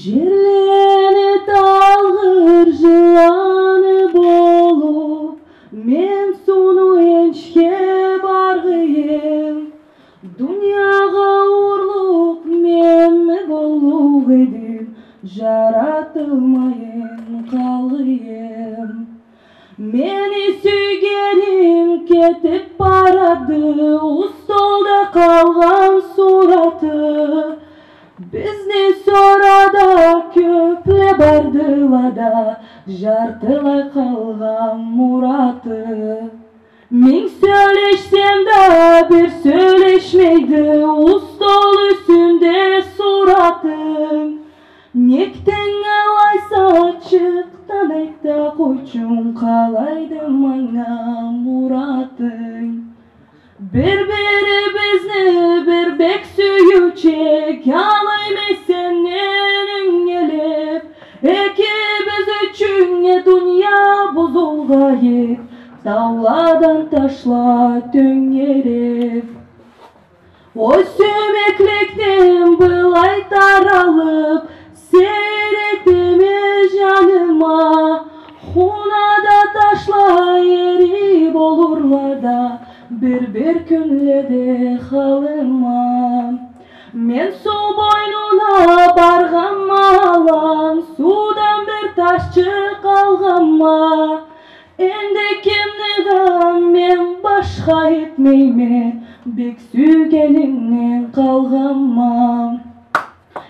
Жерлені талғыр жыланы болып, мен соны еншке барғыйым. Дүнияға ұрлық менмі болуқ едім, жаратылмайын қалғыйым. Мені сүйгенім қалған сураты. Бізді сорада көпле бардылада, жартылай қалған мұраты. Мен сөйлешсем да бір сөйлешмейді, ұстол үстінде суратың. Нектен алайса чықтан айта қойчун қалайды маңа мұратың. Bir birimizni Köpek suyu çek Ağlaymaysanın gelip? İkimiz üçün ya dünya bozulgayık Dağladan taşla tün gelip. O sümeklikte da бір-бір күнледі халыма мен су бойнуна барған малан судан бір тасчы қалғанма енді кімнігам мен башқа етмейме бек сүйгенімнен қалғанма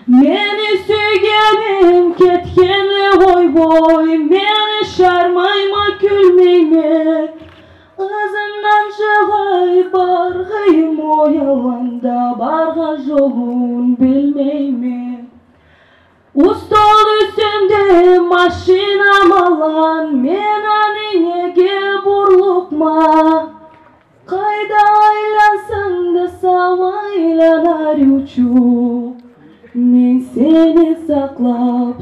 мені сүйгенім кеткені ойбой мені шармайма күлмейме шығай барғайым ояланда барға жолын білмейме Устол үстінде машина малан мен анеңеге бұрлықма Қайда айлансаң да сау Мен сені сақлап